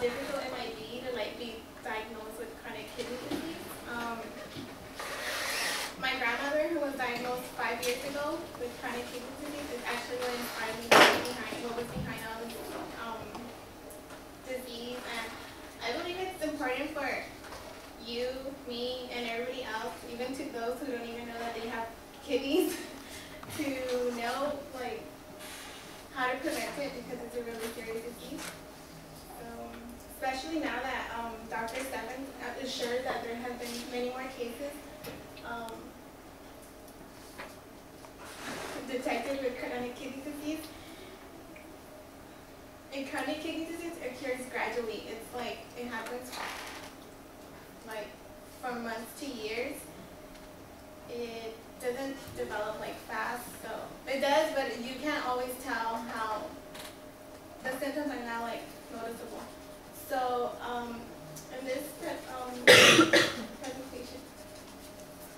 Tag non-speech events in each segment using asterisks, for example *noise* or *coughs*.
difficult it might be to like be diagnosed with chronic kidney disease. Um, my grandmother, who was diagnosed five years ago with chronic kidney disease, is actually what inspired me behind what was behind all this um, disease. And I believe it's important for you, me, and everybody else, even to those who don't even know that they have kidneys, *laughs* to know like how to prevent it because it's a really serious disease. Especially now that um, Dr. Stephens assured that there have been many more cases um, detected with chronic kidney disease. And chronic kidney disease occurs gradually. It's like it happens like from months to years. It doesn't develop like fast, so it does, but you can't always tell how the symptoms are now like noticeable. So um, in this um, *coughs* presentation,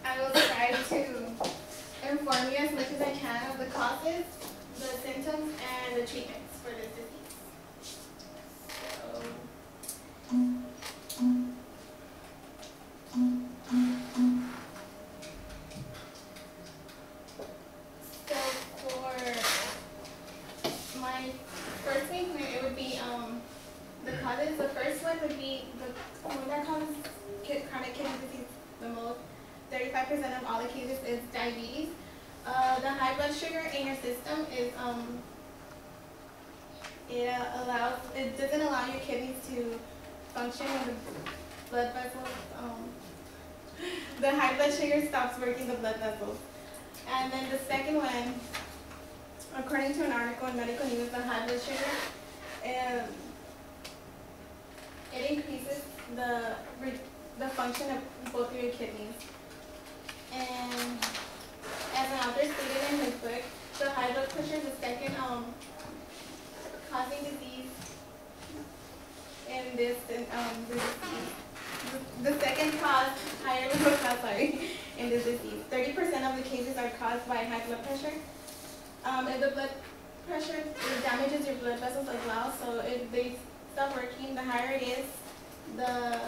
I will try to inform you as much as I can of the causes, the symptoms, and the treatments for this disease. Would be the one that chronic kidney disease the most. 35% of all the cases is diabetes. Uh, the high blood sugar in your system is um, it uh, allows it doesn't allow your kidneys to function when the blood vessels um, *laughs* the high blood sugar stops working the blood vessels. And then the second one, according to an article in Medical News, the high blood sugar, um, the the function of both of your kidneys. And as an author stated in his book, the high blood pressure is the second um, causing disease in this in, um, this disease. The second cause, higher level *laughs* cause, sorry, in this disease. 30% of the cases are caused by high blood pressure. Um, if the blood pressure damages your blood vessels as well, so if they stop working, the higher it is, the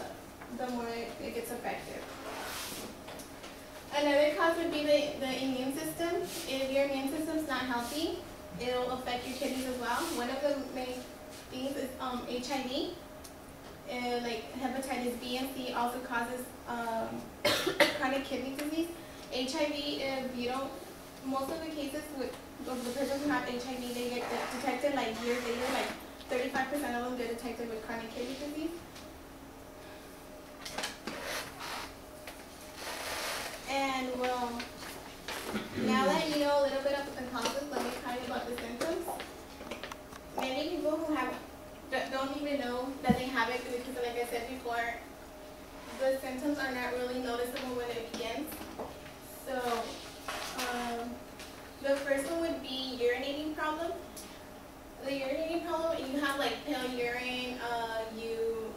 the more it, it gets affected. Another cause would be the, the immune system. If your immune system is not healthy, it'll affect your kidneys as well. One of the main things is um, HIV. Uh, like hepatitis B and C also causes um, *coughs* chronic kidney disease. HIV, if you don't, most of the cases with the person who have HIV, they get detected like years later, like 35% of them get detected with chronic kidney disease. And well, now that you know a little bit about the let me tell you about the symptoms. Many people who have don't even know that they have it because like I said before, the symptoms are not really noticeable when it begins. So um, the first one would be urinating problem. The urinating problem, you have like pale urine, uh, you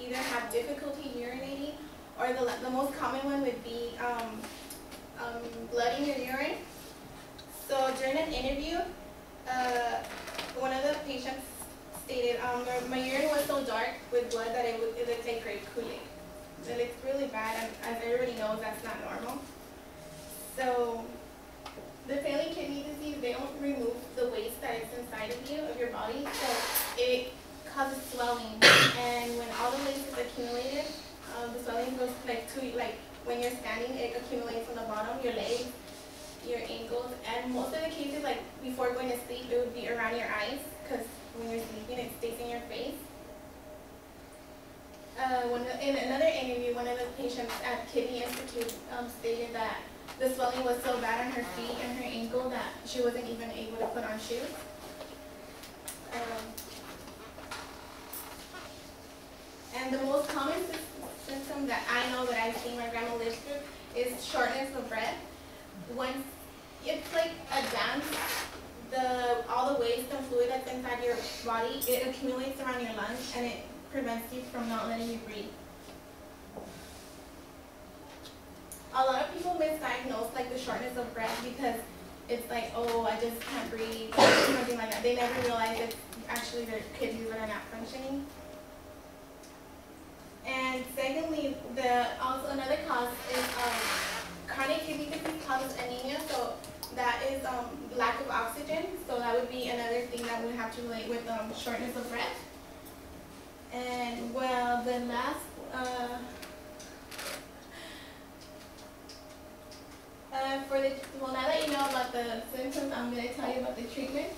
either have difficulty urinating, or the, the most common one would be um, um, blood in your urine. During an interview, uh, one of the patients stated, um, my urine was so dark with blood that it, it looked like grape Kool-Aid. It looks really bad, and as everybody knows, that's not normal. So the failing kidney disease, they don't remove the waste that is inside of you, of your body, so it causes swelling. And when all the waste is accumulated, um, the swelling goes like to, like when you're standing, it accumulates on the bottom, your legs, your ankles, most of the cases, like before going to sleep, it would be around your eyes, because when you're sleeping, it stays in your face. Uh, one, in another interview, one of the patients at Kidney Institute um, stated that the swelling was so bad on her feet and her ankle that she wasn't even able to put on shoes. Um, and the most common symptom that I know that I've seen my grandma live through is shortness of breath. Once it's like a dance the all the waste and fluid that's inside your body, it accumulates around your lungs and it prevents you from not letting you breathe. A lot of people misdiagnose like the shortness of breath because it's like, oh, I just can't breathe, something like that. They never realize it's actually their kidneys that are not functioning. And secondly, the also another cause is um, chronic kidney disease causes anemia, so that is um, lack of oxygen. So that would be another thing that we have to relate with um, shortness of breath. And well, the last. Uh, uh, for the well, now that you know about the symptoms, I'm going to tell you about the treatment.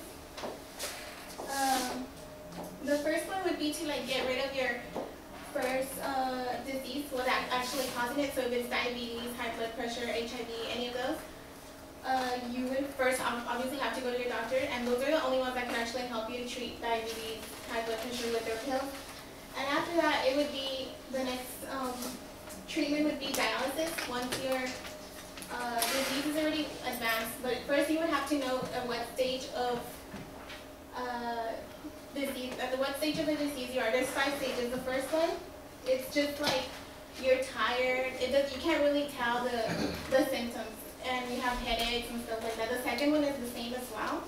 Um, the first one would be to like get rid of your first uh, disease, what's actually causing it. So if it's diabetes, high blood pressure, HIV, any of those, uh, you would first obviously have to go to your doctor, and those are the only ones that can actually help you treat diabetes, high blood pressure with their pills. And after that, it would be the next um, treatment would be dialysis once your uh, disease is already advanced. But first, you would have to know at what stage of uh, disease, at what stage of the disease you are. There's five stages. The first one, it's just like you're tired. It does, you can't really tell the, the symptoms. And you have headaches and stuff like that. The second one is the same as well.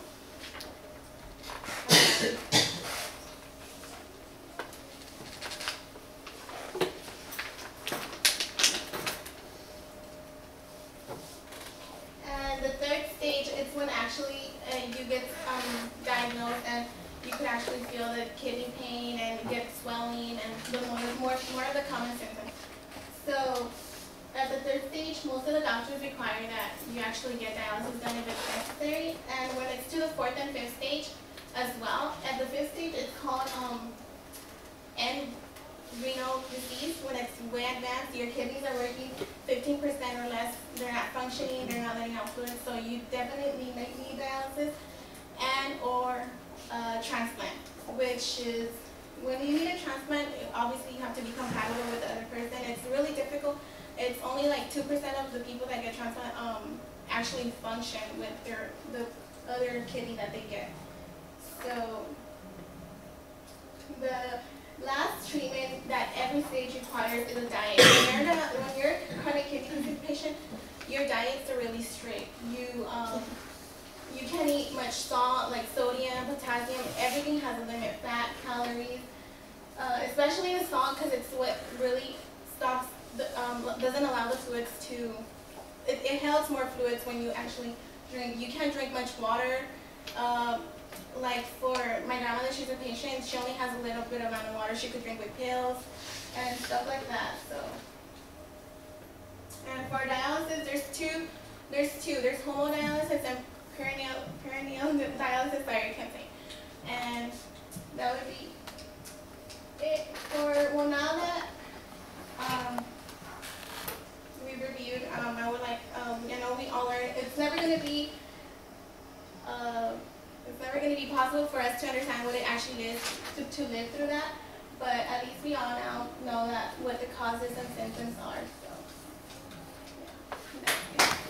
and the third stage is when actually uh, you get um, diagnosed and you could actually feel the kidney pain and get swelling and the more, more, more of the common symptoms. So at the third stage, most of the doctors require that you actually get dialysis done if it's necessary. And when it's to the fourth and fifth stage as well, at the fifth stage it's called um, end renal disease. When it's way advanced, your kidneys are working 15% or less. They're not functioning, they're not letting out fluid. So you definitely need dialysis and or uh, transplant, which is when you need a transplant, obviously you have to be compatible with the other person. It's really difficult. It's only like 2% of the people that get transplant um, actually function with their the other kidney that they get. So the last treatment that every stage requires is a diet. When you're, when you're a chronic kidney disease patient, your diets are really strict. You um, you can't eat much salt, like sodium, potassium. Everything has a limit. Fat, calories, uh, especially the salt, because it's what really stops, um, doesn't allow the fluids to. It, helps more fluids when you actually drink. You can't drink much water. Uh, like for my grandmother, she's a patient. She only has a little bit amount of water she could drink with pills and stuff like that. So. And for dialysis, there's two. There's two. There's hemodialysis and perineal, perineal dialysis, sorry, I can't say. And that would be it for, that um, interviewed, um, I would like, um, you know, we all are, it's never going to be, uh, it's never going to be possible for us to understand what it actually is to, to live through that, but at least we all now know that what the causes and symptoms are, so, yeah.